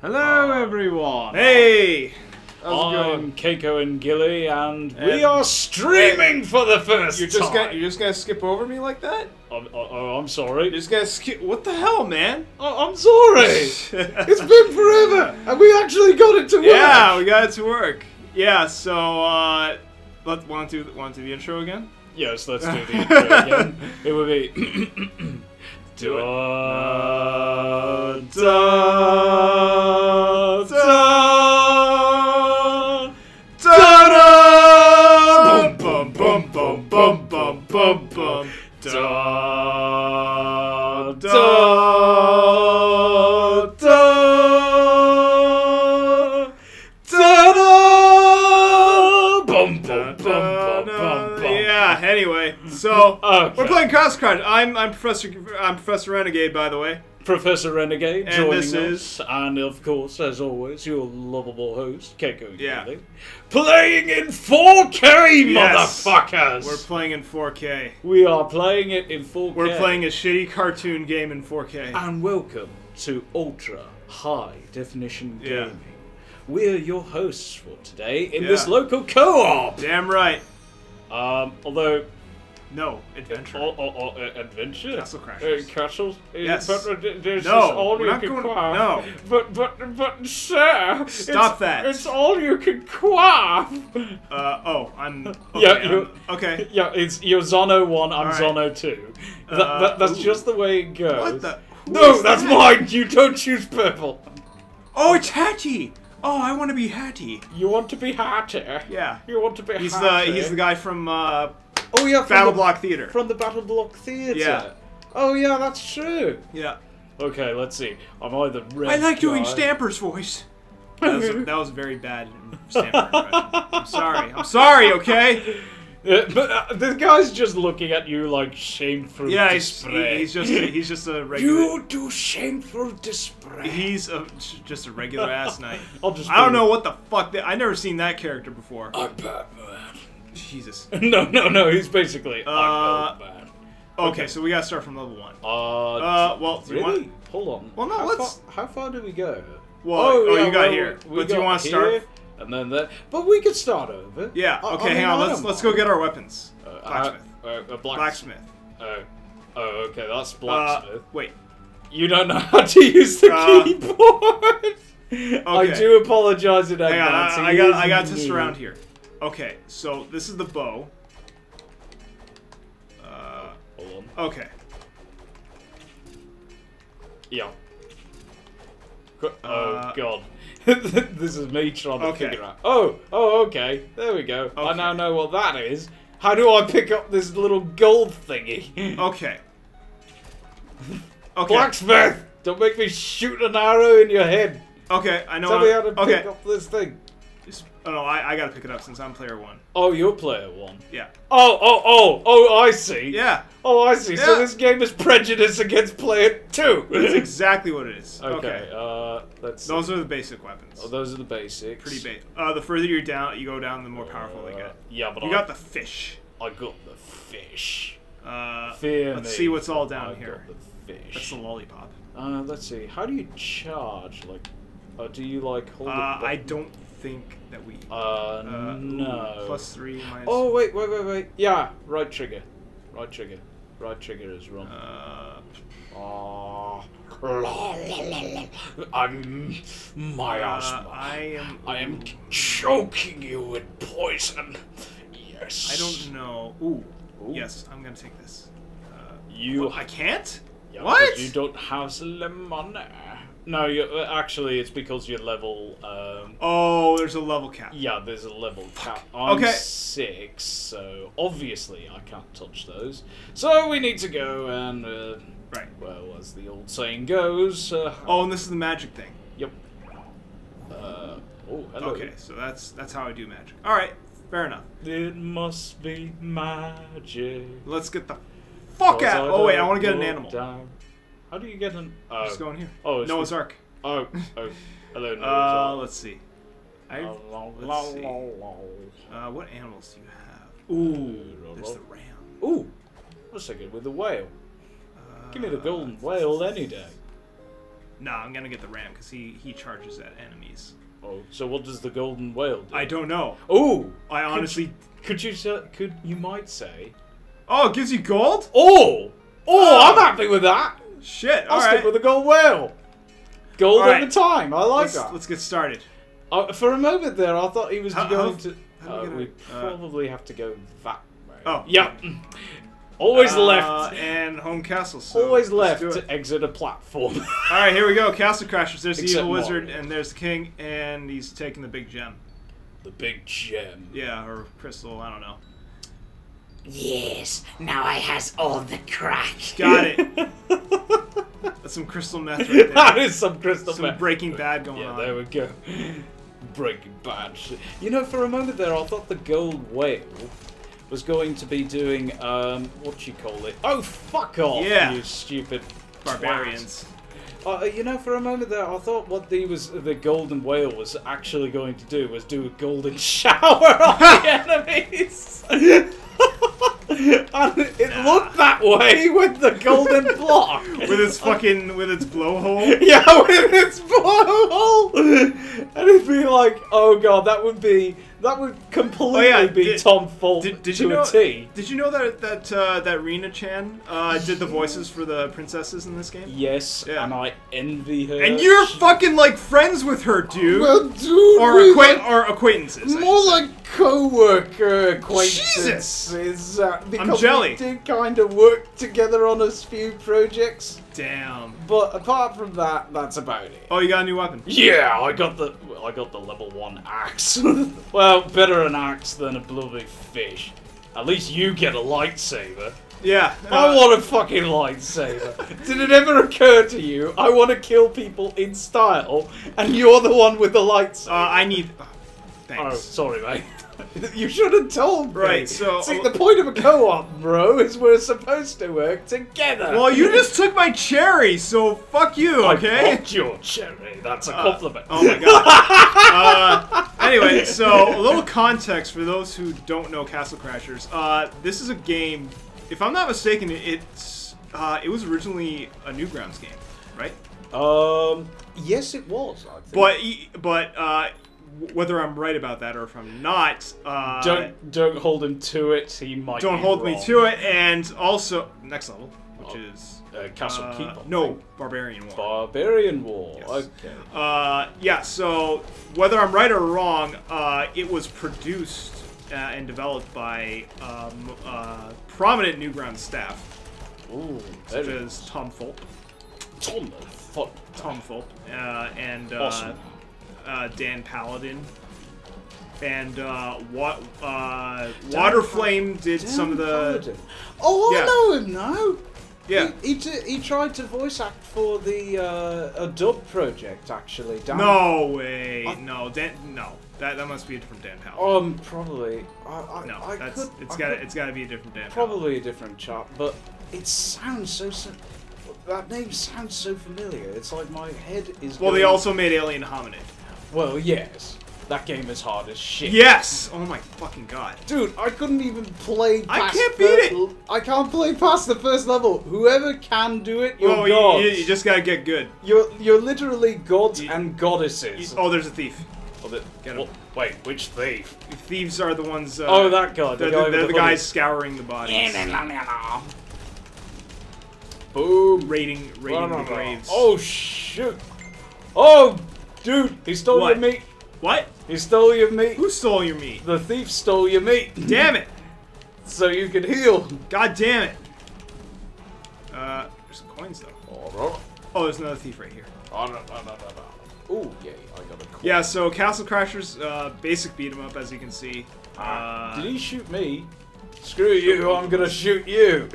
Hello, everyone. Hey! How's it I'm going? Keiko and Gilly, and, And- we are streaming for the 1st You're just time. gonna you're just gonna skip over me like that? I'm, oh, I'm You're sorry. just gonna skip? What the hell, man? Oh, I'm sorry. it's been forever, and we actually got it to work. yeah, we got it to work. Yeah, so uh, let want to want to do the intro again? Yes, let's do the intro again. It would be. Do it. Da, da, playing Cross Card. I'm I'm Professor I'm Professor Renegade, by the way. Professor Renegade And joining this us, and of course, as always, your lovable host, Keiko. Yeah. Gilly, Playing in 4K, Yes. motherfuckers! We're playing in 4K. we are playing it in 4K. We're playing a shitty cartoon game in 4K. And welcome to Ultra High Definition Yeah. Gaming. We're your hosts for today in Yeah. this local co-op. Damn right. Um, although No adventure. Oh, oh, oh, uh, adventure? Castle Crashers. Uh, castles? Uh, Yes. But uh, th- there's No, just all you can going- quaff. no. But, but, but, sir. Stop it's, that. It's all you can quaff. Uh oh, I'm. Okay, Yeah, I'm- you- okay. yeah, it's you're Zono 1, I'm All right. Zono 2. That, Uh, that, that's ooh. just the way it goes. What the? No, that's that? mine. You don't choose purple. Oh, it's Hattie. Oh, I want to be Hattie. You want to be Hatter. Yeah. You want to be He's Hatter. the he's the guy from uh, Oh yeah, from Battle the, Block Theater. from the BattleBlock Theater. Yeah. Oh yeah, that's true. Yeah. Okay, let's see. I'm either red I like doing guy- Stamper's voice. That was, that was very bad Stamper impression. I'm sorry. I'm sorry. Okay. Uh, but uh, this guy's just looking at you like shameful Yeah, he's display. he's just he's just a regular. You do shameful display. He's a, just a regular ass knight. I'll just I don't do- know what the fuck. That, I never seen that character before. I'm Batman. Jesus. no, no, no. He's basically Uh, I'm Batman. Okay, so we gotta start from level one. Uh, Uh, well, you really? want- Hold on. Well, no, how let's- Far, how far do we go? Well, oh, you got well, here. we But do you want to start? And then that. But we could start over. Yeah. I- I Okay, mean, hang on. Let's let's go get our weapons. Uh, Blacksmith. Uh, uh, blacksmith. Blacksmith. Oh. Oh, okay, that's Uh, blacksmith. wait. you don't know how to use the uh, keyboard. I do apologize in advance. I, I got I got to surround here. Okay, so this is the bow. Uh, Hold on. okay. Yeah. Oh Uh, god. this is me trying to Okay. figure out. Oh, oh, okay. There we go. I now know what that is. How do I pick up this little gold thingy? Okay. Okay. Blacksmith! Don't make me shoot an arrow in your head. Okay, I know. Tell how- me how to pick up this thing. Just- oh no, I, I gotta pick it up since I'm player one. Oh, you're player one. Yeah. Oh, oh, oh, oh, I see. Yeah. Oh, I see. So this game is prejudice against player two. That's exactly what it is. okay, uh, let's see. Those are the basic weapons. Oh, those are the basics. Pretty basic. Uh, the further you're down, you go down, the more powerful they Uh, get. yeah, but You I, got the fish. I got the fish. Uh, Fear let's me, see what's all I down got here. the fish. That's the lollipop. Uh, let's see. How do you charge? Like, uh, do you like hold Uh, it? I don't think that we. Uh, Uh, no. ooh, Plus three minus. Oh wait, wait, wait, wait. Yeah, right trigger. Right trigger. Right trigger is wrong. Uh, Ah. I'm my uh. I am. I am choking you with poison. Yes. I don't know. Ooh. Ooh. Yes, I'm gonna take this. Uh, You. what, I can't. Yeah, What? You don't have the money. No, you actually it's because you're level. Um, Oh, there's a level cap. yeah, there's a level cap. I'm Okay. six, so obviously I can't touch those. So we need to go and, uh, Right. well, as the old saying goes. Uh, Oh, and this is the magic thing. Yep. Uh, oh, hello. Okay, so that's that's how I do magic. All right, fair enough. It must be magic. Let's get the fuck out. Oh wait, I want to get an animal. down. How do you get an? Oh, Just go in here. Oh, it's Noah's with- Ark. oh, oh, hello. Noah's Uh, Ark. let's see. I let's see. Uh, what animals do you have? Ooh, there's the ram. Ooh, let's take it with the whale. Uh, Give me the golden whale any day. Nah, I'm gonna get the ram because he he charges at enemies. Oh, so what does the golden whale do? I don't know. Oh, I honestly. could you say, could you might say? Oh, it gives you gold? Oh, oh, Oh. I'm happy with that. Shit. I'll All stick with the gold whale. Gold All at right. the time. I like let's, that. let's get started. Uh, for a moment there, I thought he was How- going how- to. how Uh, we we get a- uh, probably have to go that way. Oh. yeah. Always Uh, left. And home castle. So Always left to exit a platform. All right, here we go. Castle Crashers. There's the evil wizard, Mario. and there's the king, and he's taking the big gem. the big gem. Yeah, or crystal. I don't know. Yes, now I has all the crack. Got it. That's some crystal meth right that there. is some crystal some meth. Breaking Bad going Yeah, on. there we go. Breaking bad shit. You know, for a moment there, I thought the gold whale was going to be doing um, what you call it? Oh, fuck off! Yeah. you stupid Barbarians. twat. Uh, you know, for a moment there, I thought what the was the golden whale was actually going to do was do a golden shower on the enemies. and it looked that way with the golden block. With its fucking with its blowhole. Yeah, with its blowhole! And it'd be like, oh god, that would be that would completely Oh, yeah, be did- Tom Fulp Did, did to you know? a T. Did you know that that uh, that Rena Chan uh, did the voices for the princesses in this game? Yes, Yeah. and I envy her. And you're fucking like friends with her, dude. well, dude, or we acquaint like- or acquaintances. More like co-worker acquaintances. Uh, because jelly. We did kind of work together on a few projects, Damn. but apart from that, that's about it. Oh, you got a new weapon. Yeah, I got the well, I got the level one axe. well, better an axe than a bloody fish. At least you get a lightsaber. Yeah. I uh, want a fucking lightsaber. Did it ever occur to you? I want to kill people in style, and you're the one with the uh, lightsaber. I need. oh, oh, sorry, mate. you should have told me. Right, so- see, the point of a co-op, bro, is we're supposed to work together. Well, you just took my cherry, so fuck you, I okay? popped your cherry. That's a Uh, compliment. oh my god. uh, anyway, so a little context for those who don't know Castle Crashers. Uh, this is a game. If I'm not mistaken, it's uh, it was originally a Newgrounds game, right? Um, yes, it was. I think. But but uh, w- whether I'm right about that or if I'm not, uh, don't don't hold him to it. He might. don't hold me to it. And also next level, which Oh, is Uh, Castle uh, Keep. I no think. Barbarian War. Barbarian War. Yes. Okay. Uh, yeah, so whether I'm right or wrong, uh, it was produced uh, and developed by um, uh, prominent Newgrounds staff, Ooh, such as Tom Fulp, Tom. Fuck. Tom Fulp, uh, and uh, Awesome. Uh, Dan Paladin, and uh, what uh, Dan Waterflame did some of the Paladin. Oh, I Yeah. know him now. yeah. He, he, t- he tried to voice act for the uh, a dub project actually. Dan- No way, I- no, Dan, no, that that must be a different Dan Paladin. Um, probably. I, I, no, I that's could. it's I got it's got to be a different Dan. Paladin. probably a different chap, but it sounds so. sim- That name sounds so familiar. It's like my head is. Well, they also made Alien Hominid. Well, yes. That game is hard as shit. Yes! Oh my fucking god. Dude, I couldn't even play I past can't beat the- I can't play past the first level. Whoever can do it, you're Oh, you, gods. you, you just gotta get good. You're you're literally gods You- and You- goddesses. oh, there's a thief. Oh, the- Get 'em. what- wait, which thief? Thieves are the ones. Uh, oh, that guy. The They're, guy the, with they're the, the guys scouring the bodies, Boom. raiding, raiding the graves. Oh shoot! Oh, dude, he stole What? your meat. what? He stole your meat. Who stole your meat? The thief stole your meat. Damn it! So you could heal. God damn it! Uh, there's some coins though. Oh, bro. Oh, there's another thief right here. Oh yeah, I got a. Coin. Yeah, so Castle Crashers, uh, basic beat 'em up as you can see. Uh, Did he shoot me? Screw you! I'm gonna shoot you.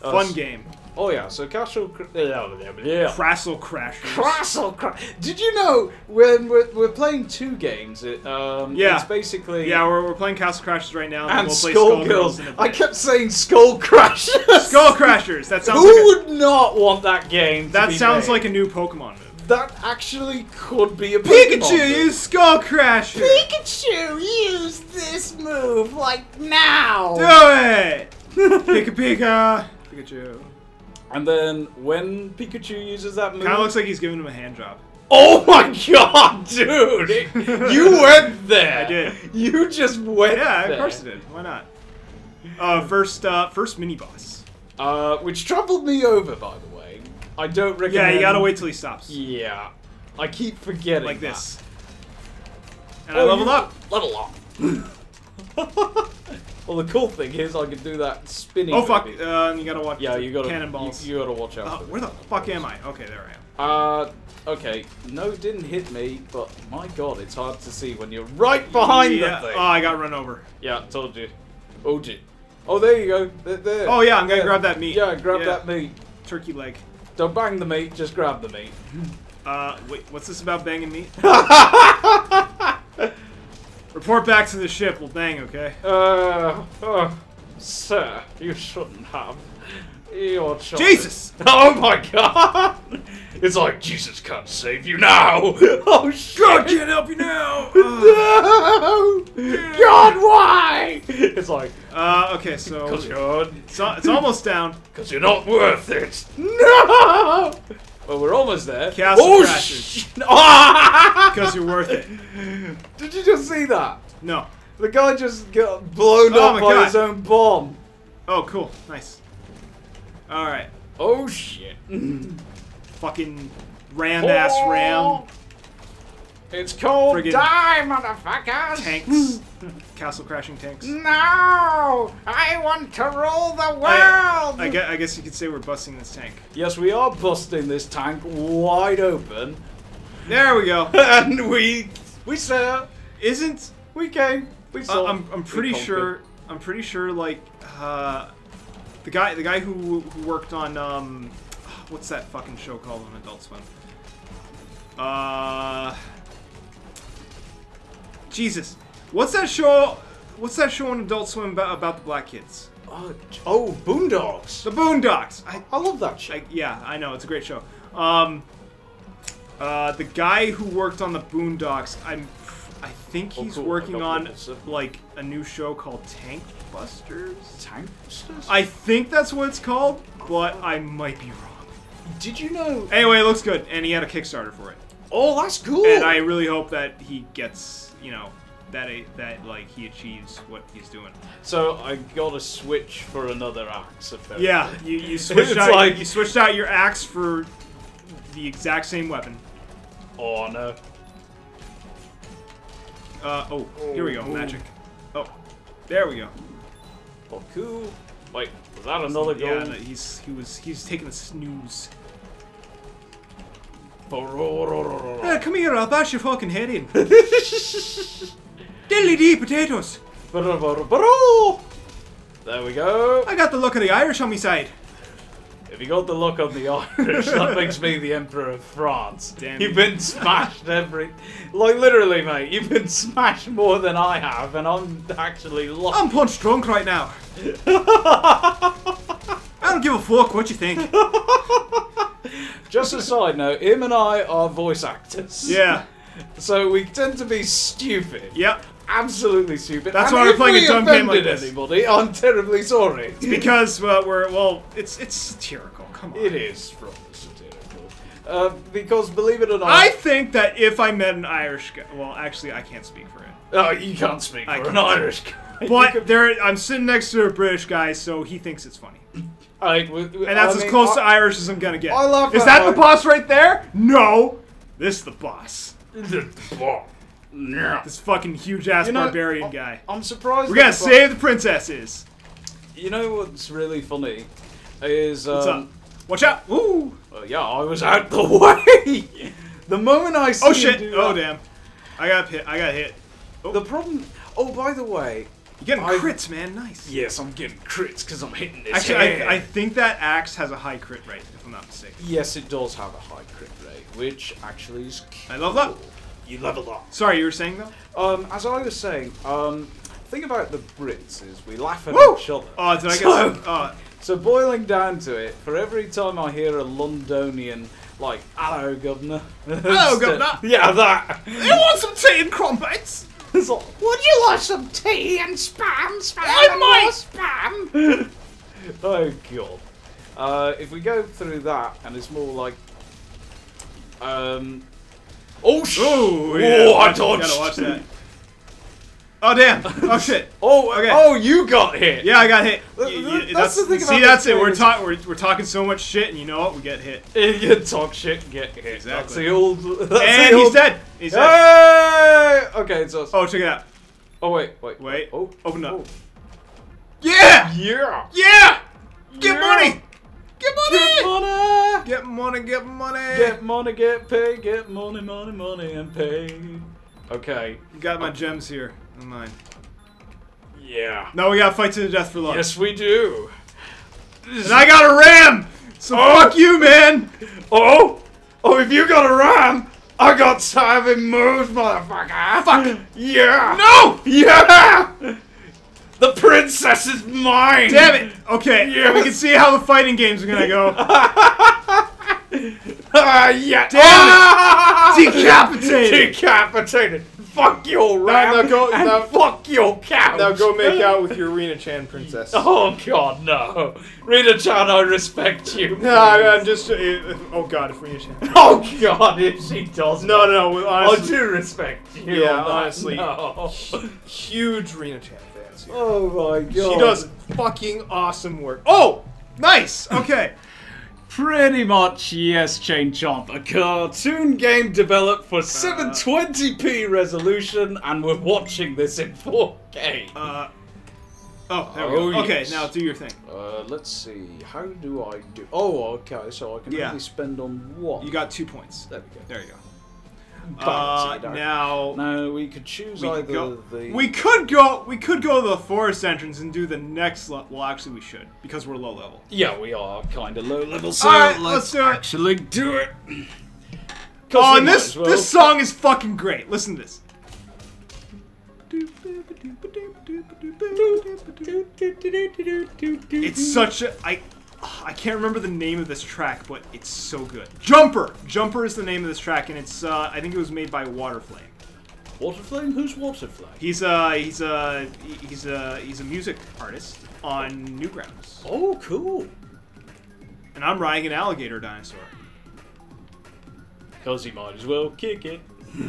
Fun s- game. Oh yeah, so Castle. Yeah. Castle Crashers. Castle Cra- Did you know when we're, we're playing two games? It, um, Yeah. It's basically. yeah, we're, we're playing Castle Crashers right now, and, And we'll play Skullgirls. in a I kept saying Skull Crashers. Skull Crashers. That sounds Who like a, would not want that game? to that sounds made? like a new Pokemon move. that actually could be a Pokemon Pikachu, move. use Skull Crasher. Pikachu, use this move like now. Do it. Pika Pika. Pikachu. And then when Pikachu uses that move, Kind of looks like he's giving him a hand job. Oh my god, dude! you went there. I did. You just went Yeah, there. of course I did. Why not? Uh, first, uh, first mini boss. Uh, which troubled me over, by the way. I don't recommend. Yeah, you gotta wait till he stops. Yeah, I keep forgetting. Like that. this. And I Oh, leveled up. Level up. well, the cool thing is I can do that spinning. Oh fuck! Uh, you gotta watch. yeah, you gotta cannonballs. You, you gotta watch out. Uh, for where the fuck am I? Okay, there I am. Uh, okay. No, didn't hit me, but my god, it's hard to see when you're right behind yeah. the thing. Oh, I got run over. yeah, told you. Oh, gee. Oh, there you go. There, there. Oh yeah, I'm gonna grab that meat. Yeah, grab Yeah. that meat. turkey leg. Don't bang the meat, just grab the meat. Uh, wait, what's this about banging meat? Report back to the ship. We'll bang, okay? Uh, oh, sir, you shouldn't have. Your. Jesus! Oh my god! It's like Jesus can't save you now. Oh shit! God can't help you now. No! God, why? It's like, Uh, okay, so cause you're, it's, it's almost down. cause you're not worth it. No! Well, we're almost there. Castle oh, crashes. Because you're worth it. Did you just see that? No. The guy just got blown Oh up by God. his own bomb. Oh, cool. Nice. All right. Oh shit. Fucking rammed ass ram. Oh. It's cold Friggin- die, motherfuckers! Tanks. Castle crashing tanks. No! I want to rule the world! I, I, guess, I guess you could say we're busting this tank. Yes, we are busting this tank wide open, There we go. and we we saw, Isn't we came, we saw. Uh, I'm, I'm pretty sure I'm pretty sure like uh, the guy the guy who, who worked on um what's that fucking show called on Adult Swim? Uh Jesus. What's that show what's that show on Adult Swim about, about the black kids? Oh, oh, Boondocks. The Boondocks. I, I love that show. I yeah, I know, it's a great show. Um uh, the guy who worked on the Boondocks, I'm, I think Oh, he's cool, working on like a new show called Tank Busters. Tank Busters? I think that's what it's called, but I might be wrong. Did you know? Anyway, it looks good, and he had a Kickstarter for it. Oh, that's cool. And I really hope that he gets, you know, that a, that like he achieves what he's doing. so I got a switch for another axe. Apparently. Yeah, you, you switched out like- you switched out your axe for the exact same weapon. Oh no. Uh oh, here we go, Oh. magic. Oh, there we go. Oh, cool. Wait, was that another goal? Yeah, no, he's he was he's taking a snooze. Uh, come here, I'll bash your fucking head in. Diddly dee potatoes. There we go. I got the look of the Irish on my side. If you got the look on the Irish, that makes me the Emperor of France. Damn You've been smashed every. Like, literally, mate, you've been smashed more than I have, and I'm actually lost. I'm punch drunk right now. I don't give a fuck what you think. Just a side note, him and I are voice actors. Yeah. So we tend to be stupid. Yep. Absolutely stupid. That's and why we're playing a dumb game like this. anybody, I'm terribly sorry. Because uh, we're well, it's it's satirical. Come on. It is from the satirical. Uh, because believe it or not, I think that if I met an Irish guy, well, actually, I can't speak for him. oh, you can't speak I for an can't. Irish guy. But there, I'm sitting next to a British guy, so he thinks it's funny, I, w- w- and that's I as mean, close I, to Irish as I'm gonna get. I love Is that that the boss right there? No. This is the boss. Yeah. This fucking huge ass You know, barbarian I'm- guy. I'm surprised. We're gonna the- save the princesses. You know what's really funny is um, What's up? Watch out! Ooh! well, yeah, I was out the way. the moment I see Oh him shit! do Oh that- damn! I got hit. I got hit. The problem. Oh, by the way, You're getting I- crits, man. Nice. yes, I'm getting crits because I'm hitting this. Actually. I, I think that axe has a high crit rate, if I'm not mistaken. Yes, it does have a high crit rate, which actually is. I love that. You leveled up. Sorry, you were saying though? Um, as I was saying, um, thing about the Brits is we laugh at Woo! each other. Oh, did I get? So- some- uh, So boiling down to it, for every time I hear a Londonian like "Hello, governor," Hello, governor. yeah, that. you want some tea and crumpets? It's Would you like some tea and spam, spam, I and might. more spam? oh god. Uh, if we go through that, and it's more like, um, oh sh! Ooh, oh, yeah, I watch- dodged. Gotta watch that. Oh damn! Oh shit! Oh, Okay. oh, you got hit. Yeah, I got hit. Th- Y- th- y- that's the thing see, about that's it. We're, game is- talk- we're, we're talking so much shit, and you know what? We get hit. You talk shit, get hit. That's the old. That's and the he's dead. He's dead. Hey! Okay, it's us. Oh, check it out. Oh wait, wait, Wait. Oh, Open up. oh. Yeah! Yeah. Yeah! Get Yeah. money! Get money! Get money. Get money! Get money! Get money, get paid, get money, money, money, and paid. Okay. You got my gems here. In mine. Yeah. No, we gotta fight to the death for love. Yes, we do. And I got a ram! So Oh. fuck you, man! Oh! Oh, if you got a ram, I got seven moves, motherfucker! Fuck! Yeah! No! Yeah! The princess is mine! Damn it! Okay, Yes. we can see how the fighting games are gonna go. Ah, yeah! Damn Ah! Decapitated. Decapitated! Fuck your ram! now go- and now- fuck your couch! Now go make out with your Rena Chan princess. Oh god, no! Rita Chan, I respect you. No, I- I'm just. uh, oh god, if Rena Chan. Oh god, if she does No, no, no. I Honestly, do respect you. Yeah, honestly. No. huge Rena Chan fans. Here. Oh my god. She does fucking awesome work. Oh, Nice! Okay. Pretty much, yes, Chain Chomp. A cartoon game developed for 720p resolution, and we're watching this in 4K. Uh. Oh, there we Oh, go. Okay, yes. now do your thing. Uh, let's see. How do I do? Oh, okay. So I can Yeah. only spend on what? You got two points. There we go. There you go. Uh, now Now we could choose we either could go. the. We could go. We could go to the forest entrance and do the next level. Well, actually, we should because we're low level. Yeah, we are kind of low level, so let's, let's do it. actually do it. Oh, and this well. this song is fucking great. Listen to this. It's such a I I can't remember the name of this track, but it's so good. Jumper. Jumper is the name of this track, and it's uh, I think it was made by Waterflame. Waterflame? Who's Waterflame? He's a he's a he's a he's a music artist on Newgrounds, Oh, cool. and I'm riding an alligator dinosaur. Because he might as well kick it.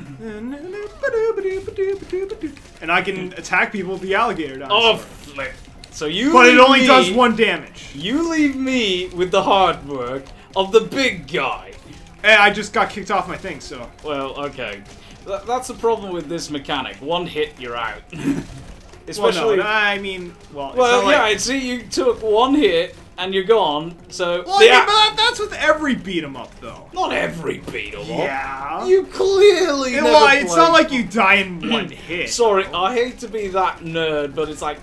And I can attack people with the alligator dinosaur. Oh, flip. So you but it only me- does one damage. You leave me with the hard work of the big guy. And I just got kicked off my thing, so. Well, okay. Th- that's the problem with this mechanic. One hit, you're out. Well, Especially. no, I mean, well, well, yeah, like, see, you took one hit and you're gone. So Well, the I mean, a- but that, that's with every beat 'em up, though. not every beat 'em up. Yeah. You clearly Yeah, well, it's not like you die in one hit. Sorry, I hate to be that nerd, but it's like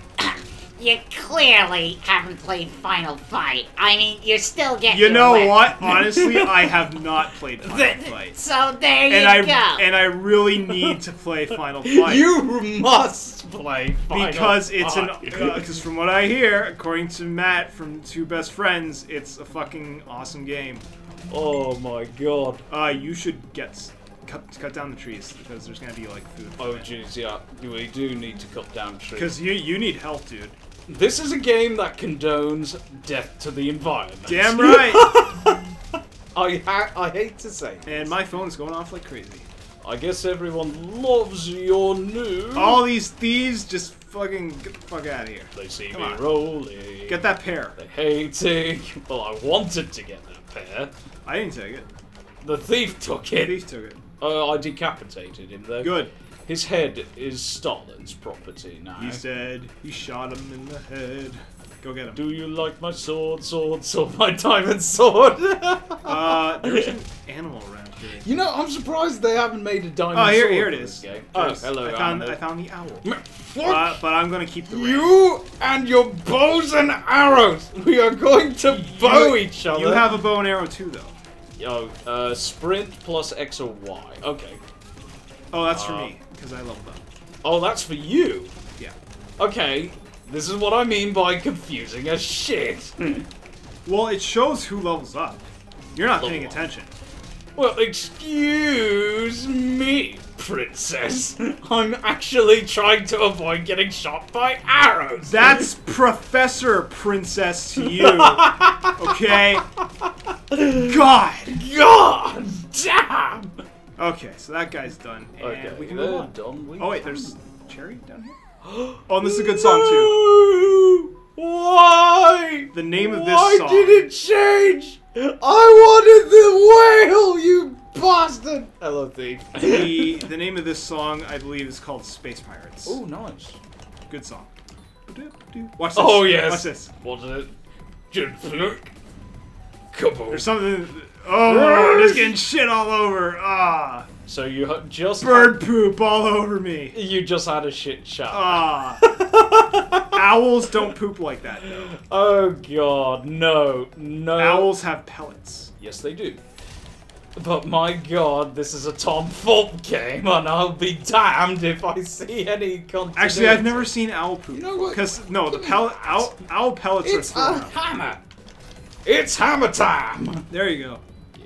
You clearly haven't played Final Fight. I mean, you're still getting. You know wet. what? Honestly, I have not played Final Th- Fight. So there you And I go. and I really need to play Final Fight. you must play Final because it's an Fight. because from what I hear, according to Matt from Two Best Friends, it's a fucking awesome game. oh my god. Uh, you should get cut cut down the trees because there's gonna be like food. Oh jeez, yeah, we do need to cut down trees. Because you you need health, dude. This is a game that condones death to the environment. Damn right. I ha- I hate to say. it. and my phone is going off like crazy. I guess everyone loves your new. All these thieves just fucking get the fuck out of here. They see Come me on. rolling. Get that pair. They hate hating. Well, I wanted to get that pair. I didn't take it. The thief took it. The it. thief took it. Uh, I decapitated him though. Good. His head is Stalin's property now. He said he shot him in the head. Go get him. Do you like my sword, sword, sword, my diamond sword? Uh, there's an animal around here. you know, I'm surprised they haven't made a diamond Oh, here, sword here it for is. this game. Here it Oh, is. hello, I found. I found the owl. Fuck Uh, but I'm gonna keep the ram. you and your bows and arrows. We are going to bow each other. You have a bow and arrow too, though. Oh, uh, sprint plus X or Y. Okay. Oh, that's for Uh, me because I leveled up. Oh, that's for you. Yeah. Okay. This is what I mean by confusing as shit. Hmm. Well, it shows who levels up. You're not paying up. attention. well, excuse me. princess. I'm actually trying to avoid getting shot by arrows. That's Professor Princess to you. Okay? God! God damn! Okay, so that guy's done. And Okay, we can they're move on. done. We Oh, wait, can- there's Cherry down here? Oh, and this is a good song, too. Why? The name of this Why song- did it change? I wanted the whale, you bastard! Hello, thief. The, the name of this song, I believe, is called Space Pirates. oh, nice. Good song. Watch this. Oh, yes. Watch this. What is it? Just look. Kaboom. There's something. Oh, I'm just getting shit all over. Ah. So you just Bird poop all over me. you just had a shit shot. Ah. Owls don't poop like that, though. oh god, no, no. Owls have pellets. Yes, they do. But my god, this is a Tom Fulp game, and I'll be damned if I see any continuity. Actually, I've never seen owl poop. You know what? Because, no, the pellet. Owl, owl pellets It's are a thrown out. hammer. It's hammer time. There you go.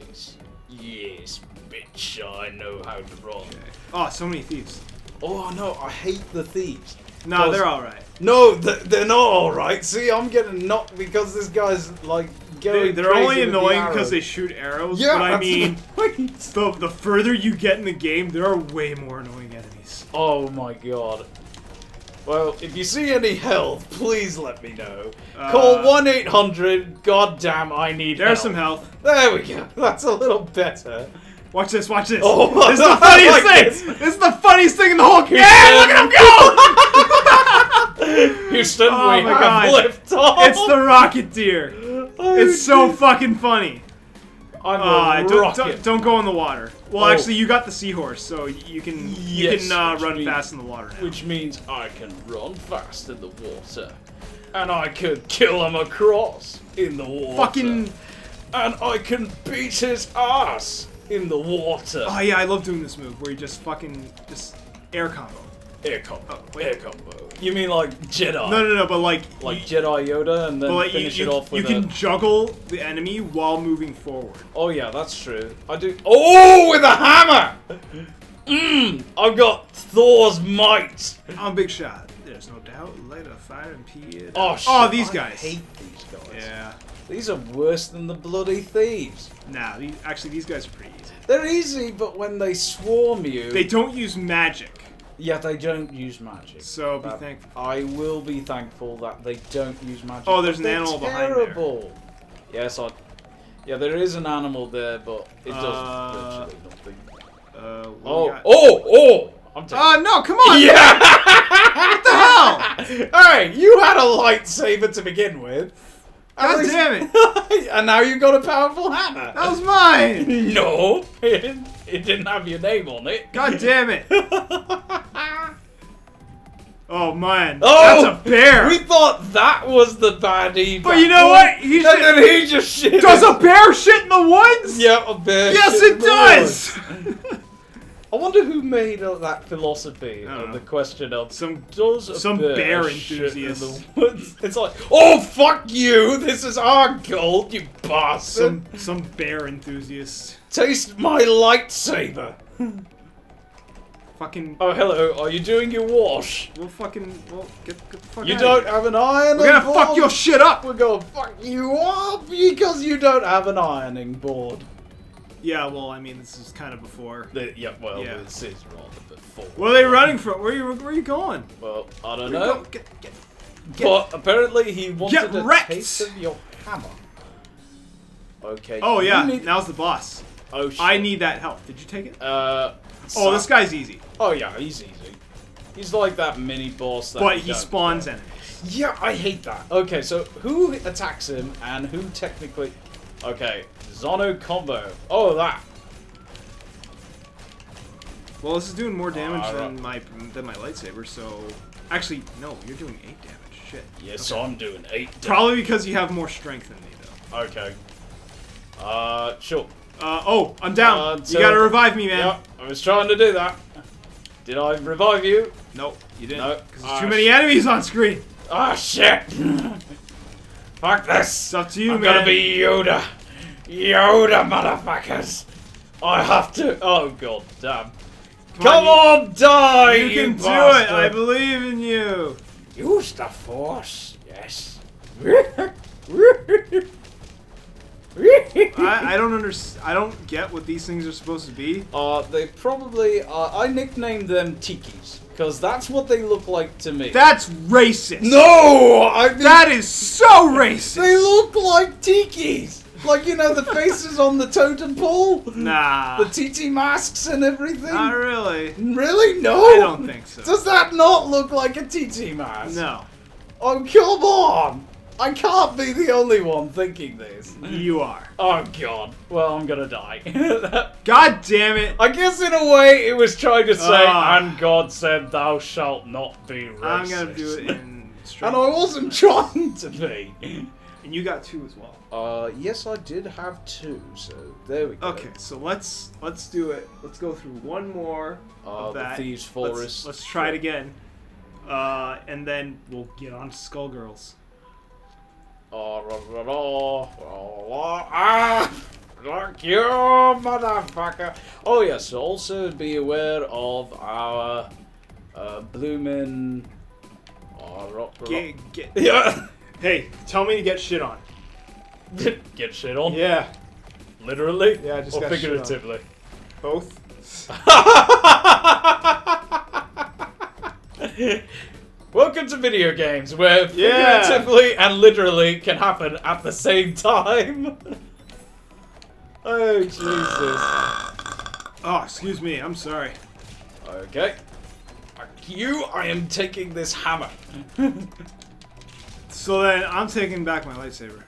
Yes, yes, bitch. I know how to roll. Oh, so many thieves. Oh no, I hate the thieves. No, Cause- they're alright. No, th- they're not all right. See, I'm getting knocked because this guy's like They, going. they're only crazy with annoying because arrows. they shoot arrows, Yeah, but I mean, the the, the further you get in the game, there are way more annoying enemies. Oh my god. Well, if you see any health, please let me know. Call Uh, 1 800 Goddamn, I need There's help. some health. There we go. That's a little better. Watch this, watch this. Oh, this is the funniest like thing! this. This. is the funniest thing in the whole game! Houston. look at him go! Houston, Oh we my have God. lift off. it's the Rocketeer. Oh, It's so fucking funny. I'm Uh, a don't, don't, don't go in the water. Well, Oh. actually, you got the seahorse, so you can you can uh, run means- fast in the water now. Which means I can run fast in the water. And I could kill him across in the water. Fucking And I can beat his ass in the water. oh yeah, I love doing this move where you just fucking just air combo. Air combo. Oh. Air combo. You mean like Jedi? No, no, no, but like Like you, Jedi Yoda and then like you, finish you, it off you can a... juggle the enemy while moving forward. Oh yeah, that's true. I do... Oh, with a hammer! Mmm! I've got Thor's might! I'm a big shot. There's no doubt. Light a fire and pee it. Oh, shit. Oh, these I guys. hate these guys. Yeah. These are worse than the bloody thieves. Nah, these, actually, these guys are pretty easy. They're easy, but when they swarm you... They don't use magic, Yeah, they don't use magic. so be That- thankful. I will be thankful that they don't use magic. Oh, there's an they're animal behind there. terrible. Yes, I... Yeah, there is an animal there, but it does Uh, virtually nothing. Uh, what Oh, oh, oh! I'm taking Uh, no, come on! Yeah! What the hell? Hey, you had a lightsaber to begin with. God least- damn it! and now you've got a powerful hammer. That was mine! No, it didn't, it didn't have your name on it. God damn it! Oh man, Oh, that's a bear. We thought that was the baddie. But you know what? He and then he just shit. Does a bear shit in the woods? Yeah, a bear. Yes, it does. I wonder who made uh, that philosophy of the question of Some does a some bear, bear enthusiast. It's like, oh fuck you! This is our gold, you bastard. some some bear enthusiast. Taste my lightsaber. Fucking. Oh hello, are you doing your wash? We'll fucking. Well, get, get the fuck You don't have an iron. We're gonna fuck your shit up. We're gonna fuck you up because you don't have an ironing board. Yeah, well, I mean, this is kind of before. The, yeah, well, Yeah. this is rather before. Where are they running from? Where are you? Where are you going? Well, I don't Where know. go- Get, get, But apparently he wanted Get a wrecked! taste of your hammer. Okay. oh yeah, now's the boss. oh shit. I need that help. Did you take it? Uh. Oh, this guy's easy, Oh yeah, he's easy. He's like that mini boss. That but he spawns get. enemies. Yeah, I hate that. Okay, so who attacks him and who technically? Okay, Zono combo. Oh, that. Well, this is doing more damage Ah, than my than my lightsaber. So, actually, no, you're doing eight damage. Shit. Yes, so I'm doing eight. damage. Probably because you have more strength than me, though. Okay. Uh, sure. Uh, oh, I'm down. Uh, you gotta revive me, man. Yeah, I was trying to do that. Did I revive you? Nope, you didn't. No. Because there's Ah, too many enemies on screen. Ah, shit! Fuck this! It's up to you, I'm man. gonna be Yoda! Yoda, motherfuckers! I have to. Oh, god damn. Come on, die! You can do it. I believe in you. Use the force, yes. I, I don't understand. I don't get what these things are supposed to be. uh, they probably. Uh, I nicknamed them tikis because that's what they look like to me. That's racist. no, I mean, That is so racist. they look like tikis. Like you know the faces on the totem pole, Nah. the TT masks and everything. Not really. Really? No. I don't think so. Does that not look like a TT mask? No. Oh come on! I can't be the only one thinking this. You are. Oh god. Well, I'm gonna die. God damn it. I guess in a way it was trying to say, Ah. and God said, "Thou shalt not be racist." I'm gonna do it in and I wasn't trying to be. And you got two as well. Uh, yes, I did have two, so there we go. Okay, so let's let's do it. Let's go through one more Uh, of the that. Thieves' Let's- Let's, try it again. Uh, and then we'll get on to Skullgirls. Oh, rah, rah, rah, rah, rah, ah! Fuck you, motherfucker! Oh yes, also be aware of our uh, bloomin' Oh, rah, rah, Get, get. Yeah. Hey, tell me to get shit on. Get shit on. Yeah, Literally. Yeah, I just or got shit on. figuratively. both. Welcome to video games, where Yeah. figuratively and literally can happen at the same time. oh Jesus. Oh, excuse me. I'm sorry. Okay. You, I am taking this hammer. So then I'm taking back my lightsaber.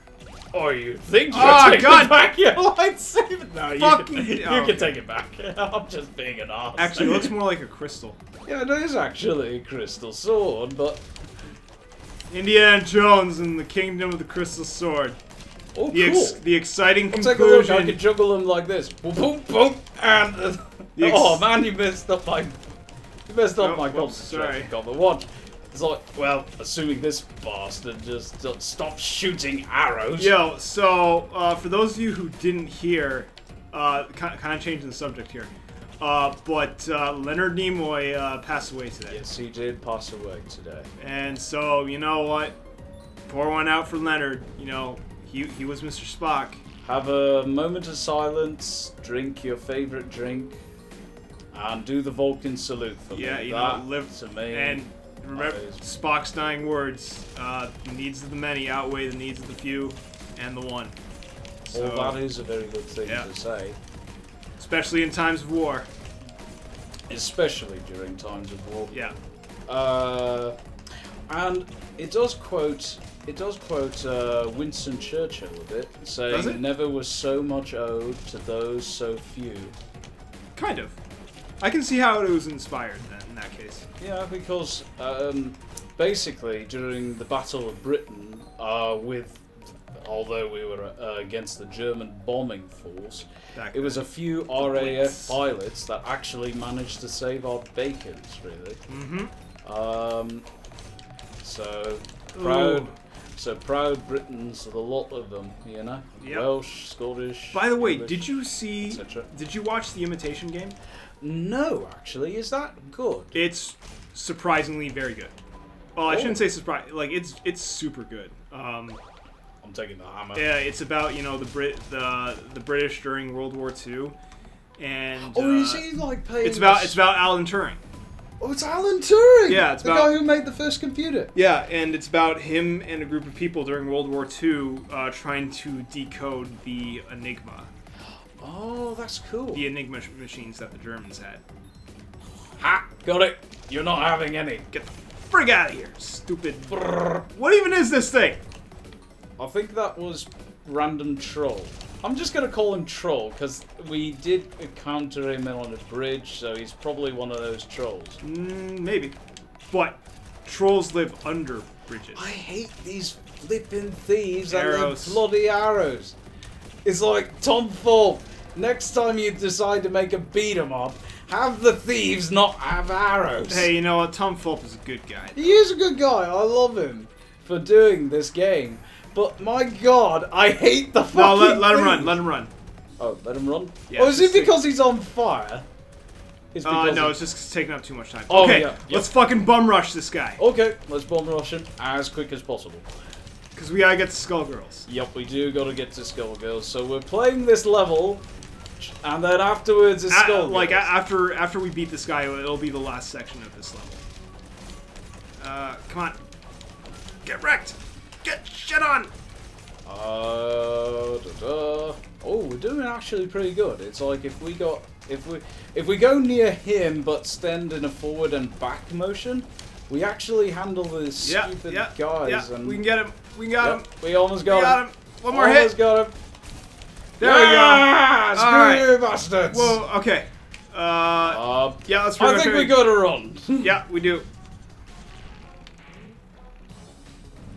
Or you think you're Ah, taking God. back your lightsaber? No, you, Fucking- can, you oh, can okay. take it back. I'm just being an ass. Actually, it looks more like a crystal. yeah, it is actually a crystal sword, but Indiana Jones and the Kingdom of the Crystal Sword. oh, The, cool. ex- the exciting I'll take a look. I conclusion. can juggle them like this. Boom, boom, boom, and The ex- oh man, you messed up my, you messed up Oh, my whoops, concentration. sorry. Got the one. It's like, well, assuming this bastard just uh, stops shooting arrows. Yo, so uh, for those of you who didn't hear, uh, kind of changing the subject here, uh, but uh, Leonard Nimoy uh, passed away today, Yes, he did pass away today. and so you know what? Pour one out for Leonard. You know, he he was Mr. Spock. Have a moment of silence. Drink your favorite drink. And do the Vulcan salute for Yeah, me. you that, know, live to me. And remember Spock's dying words: uh, "The needs of the many outweigh the needs of the few, and the one." So, well, that is a very good thing Yeah. to say, especially in times of war. especially during times of war. Yeah. Uh, and it does quote it does quote uh, Winston Churchill a bit, saying, it? "Never was so much owed to those so few." Kind of. I can see how it was inspired in that, in that case. Yeah, because um, basically during the Battle of Britain, uh, with although we were uh, against the German bombing force, That it was a few RAF pilots that actually managed to save our bacons, really. Mm-hmm. Um, so proud, Ooh. so proud Britons, the lot of them, you know, Yep. Welsh, Scottish. By the way, English, did you see? Did you watch the Imitation Game? No, actually, is that good? It's surprisingly very good. Well, I Oh. shouldn't say surprise. Like it's it's super good. Um, I'm taking the hammer. yeah, it's about you know the Brit the the British during World War II, and Oh, uh, is he like paying? it's about it's about Alan Turing. Oh, it's Alan Turing. Yeah, it's the about- guy who made the first computer. Yeah, and it's about him and a group of people during World War II uh, trying to decode the Enigma, Oh, that's cool. the Enigma machines that the Germans had. Ha! Got it. You're not having any. Get the frig out of here, stupid. Brrr. What even is this thing? I think that was random troll. I'm just gonna call him troll because we did encounter him on a bridge, so he's probably one of those trolls. Mm, maybe. But trolls live under bridges. I hate these flipping thieves Arrows. and their bloody arrows. It's like Tom Thorpe. Next time you decide to make a beat 'em up, have the thieves not have arrows. Hey, you know what? Tom Fulp is a good guy. He is a good guy. I love him for doing this game. But my god, I hate the fucking No, let, let him run. Let him run. Oh, let him run? Yeah, oh, is it because he's on fire? It's Uh, no, of- it's just taking up too much time. Oh, okay, yeah, yeah. let's fucking bum rush this guy. Okay, let's bum rush him as quick as possible. Because we gotta get to Skullgirls. Yep, we do gotta get to Skullgirls. So we're playing this level, and then afterwards is A- Skullgirls. like, a- after after we beat this guy, it'll be the last section of this level. Uh, come on. Get wrecked! Get shit on! Uh, da, da. Oh, we're doing actually pretty good. It's like if we got if we if we go near him but stand in a forward and back motion, we actually handle Yeah, stupid yeah, guys. yeah. and We can get him. We got Yep, him. we almost got, We got him. him. One more almost hit. got him. There we go. yeah! Screw right. you, bastards! Whoa. Okay. Uh, Uh, yeah. Let's. I think we gotta run. Yeah, we do.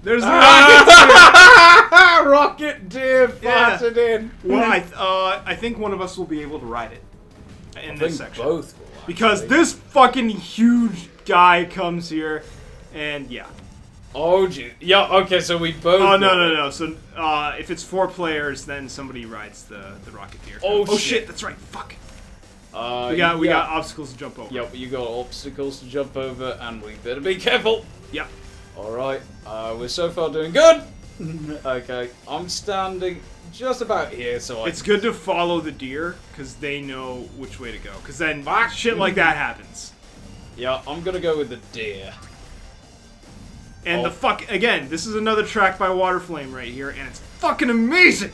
There's the Ah! Rocket deer Yeah. in. Well, I, th- uh, I think one of us will be able to ride it in I this think section. both will, Because this fucking huge guy comes here, and yeah. Oh, gee. Yeah, okay, so we both. Oh no no no! So uh, if it's four players, then somebody rides the the rocketeer. Oh, oh shit. That's right. Fuck. Uh, We got we yeah. got obstacles to jump over. Yep, you got obstacles to jump over, and we better be careful. Yep. Alright, uh, we're so far doing good. okay, I'm standing just about here, so I. It's good to follow the deer because they know which way to go. Because then Fuck. shit like that happens. Yeah, I'm gonna go with the deer. And Oh. the fuck again, this is another track by Waterflame right here, and it's fucking amazing.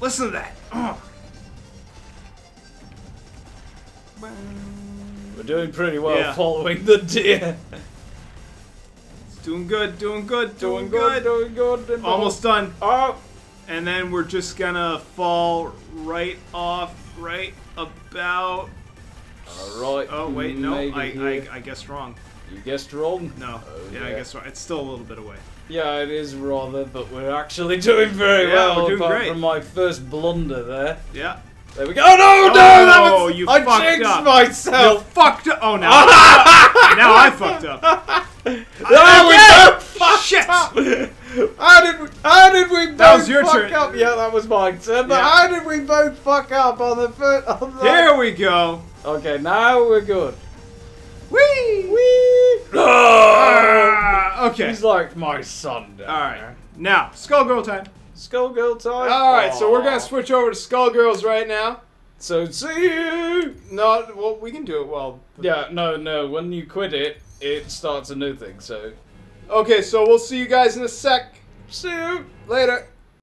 Listen to that. Oh. We're doing pretty well Yeah. following the deer. It's doing good, doing good, doing doing, good, good. doing good. Almost done. Oh! And then we're just gonna fall right off, right about. Alright. Oh wait, no, I. I I guessed wrong. You guessed wrong? No, Oh, yeah, I yeah. guess wrong. It's still a little bit away. Yeah, it is rather, but we're actually doing very Yeah, well we're doing apart great. from my first blunder there. Yeah. There we go. Oh, no, oh, no, that Oh, was. you I fucked jinxed up. You myself. fucked up. Oh, now, now I fucked up. No, we Again! both fucked Shit! up. How did we? How did we both That was your fuck turn. up? Yeah, that was my turn. But Yeah. how did we both fuck up on the first? On the... There we go. Okay, now we're good. Whee! Whee! No! Ah, okay. He's like my son. All right. Now, Skullgirl time. Skullgirl time. Alright, so we're gonna switch over to Skullgirls right now. So see you. No, well, we can do it well. Yeah, no, no. When you quit it, it starts a new thing. So Okay, so we'll see you guys in a sec. see you. Later.